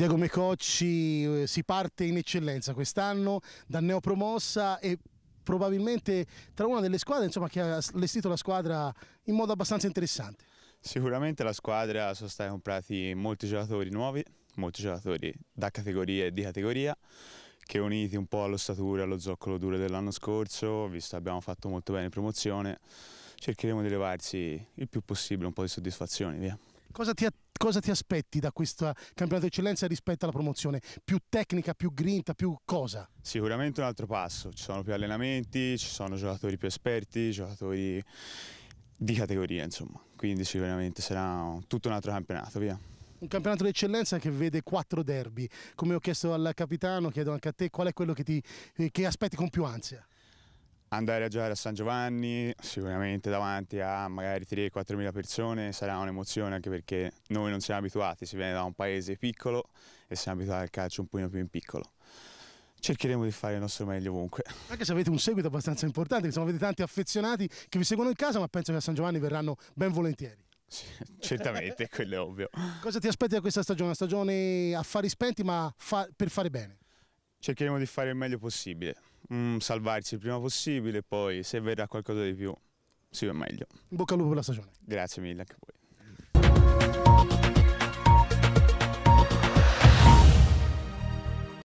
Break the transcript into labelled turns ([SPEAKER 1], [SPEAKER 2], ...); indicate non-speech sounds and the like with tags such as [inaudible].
[SPEAKER 1] Diego Mecocci, eh, si parte in eccellenza quest'anno da neopromossa e probabilmente tra una delle squadre insomma, che ha allestito la squadra in modo abbastanza interessante.
[SPEAKER 2] Sicuramente la squadra sono stati comprati molti giocatori nuovi, molti giocatori da categoria e di categoria che uniti un po' all'ossatura, allo zoccolo duro dell'anno scorso, visto che abbiamo fatto molto bene in promozione, cercheremo di levarsi il più possibile un po' di soddisfazioni. Via.
[SPEAKER 1] Cosa ti, cosa ti aspetti da questo campionato di eccellenza rispetto alla promozione? Più tecnica, più grinta, più cosa?
[SPEAKER 2] Sicuramente un altro passo, ci sono più allenamenti, ci sono giocatori più esperti, giocatori di categoria insomma, quindi sicuramente sarà tutto un altro campionato, via.
[SPEAKER 1] Un campionato di eccellenza che vede quattro derby, come ho chiesto al capitano, chiedo anche a te, qual è quello che, ti, che aspetti con più ansia?
[SPEAKER 2] Andare a giocare a San Giovanni, sicuramente davanti a magari 3-4 mila persone, sarà un'emozione anche perché noi non siamo abituati, si viene da un paese piccolo e siamo abituati al calcio un pochino più in piccolo. Cercheremo di fare il nostro meglio ovunque.
[SPEAKER 1] Anche se avete un seguito abbastanza importante, insomma avete tanti affezionati che vi seguono in casa, ma penso che a San Giovanni verranno ben volentieri.
[SPEAKER 2] Sì, [laughs] certamente, quello è ovvio.
[SPEAKER 1] Cosa ti aspetti da questa stagione? Una stagione a fari spenti ma fa per fare bene?
[SPEAKER 2] Cercheremo di fare il meglio possibile mm, salvarsi il prima possibile, poi se verrà qualcosa di più si va meglio.
[SPEAKER 1] In bocca al lupo per la stagione.
[SPEAKER 2] Grazie mille anche a voi.